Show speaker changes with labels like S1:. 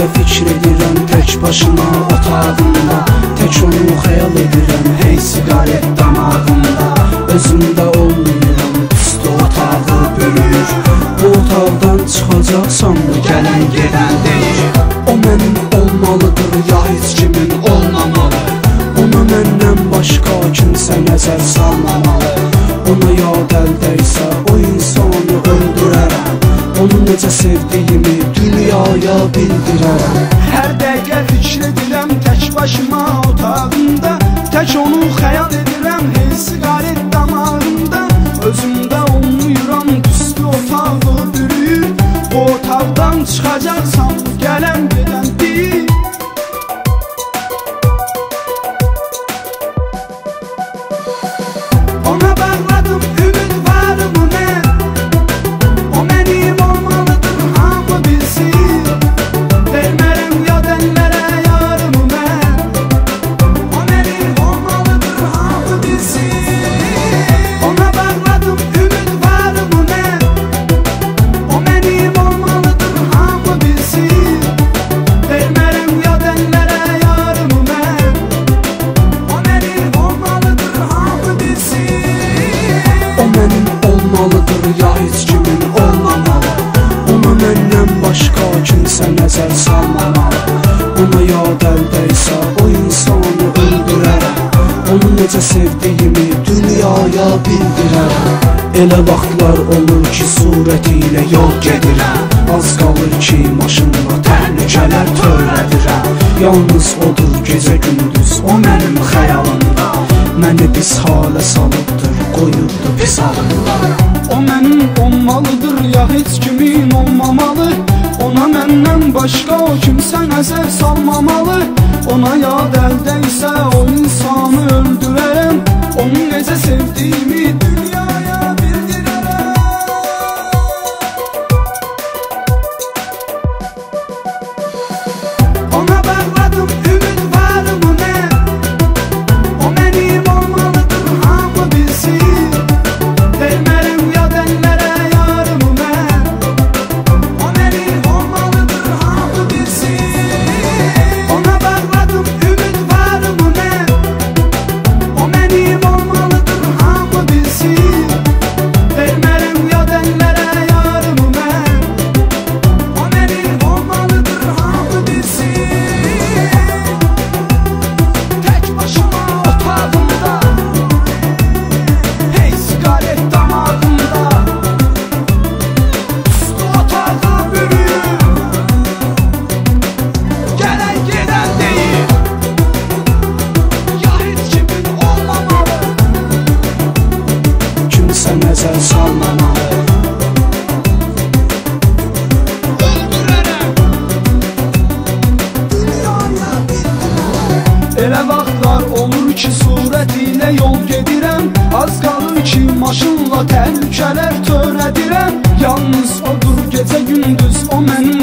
S1: Dəqiqə fikr edirəm tək başıma otağımda. Tək onu xəyal edirəm hey siqaret damağımda. Özümdə olmuyorum pisli otağı bürür. Bu otaqdan çıxacaqsam gələn gedən deyir. O mənim olmalıdır ya heç kimin olmamalı? Ona məndən başqa kimsə nəzər salmamalı? Ona yad əldəysə o insanı Onu necə sevdiyimi dünyaya bildirərəm
S2: Hər dəqiqə fikr edirəm tək başıma otağımda Tək onu xəyal edirəm hey siqaret damağımda Özümdə olmuyuram pisli otağı bürüyür Bu otaqdan çıxacaqsam gələn gedən
S1: kimsə nəzər salmamalı Ona yad əldəysə o insanı öldürərəm Onu necə sevdiyimi dünyaya bildirərəm Elə vaxtlar olur ki surəti ilə yol gedirəm Az qalır ki maşınla təhlükələr törədirəm Yalnız odur gecə gündüz o mənim xəyalımda Məni pis halə salıbdır qoyubdu pis halımda
S2: başqa o kimsə nəzər salmamalı Ona yad əldəysə o insanı öldürərəm Öldürərəm Dünyaya Elə vaxtlar olur ki surət ilə yol gedirəm Az qalır ki maşınla təhlükələr törədirəm Yalnız odur gecə gündüz o mənim